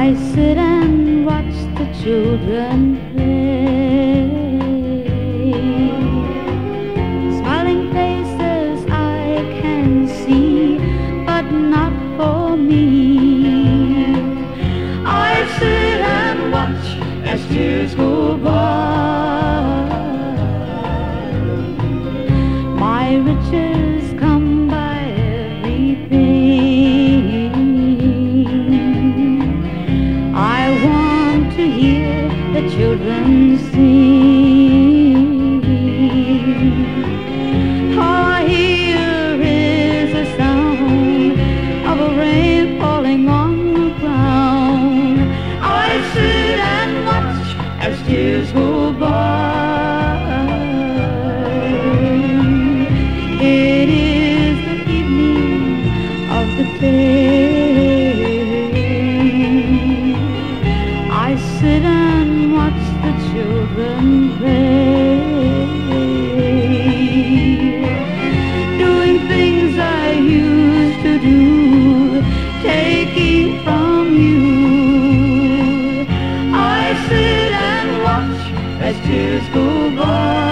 I sit and watch the children play. years go by. My riches come by everything. I want to hear the children sing. I sit and watch the children play, doing things I used to do, taking from you. I sit and watch as tears go by.